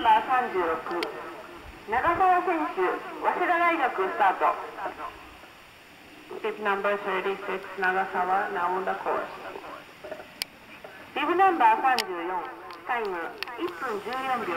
ンバー36長澤選手早稲田大学スタート。Bib number 36, Nagasawa, スビブナンバー34タイム1分14秒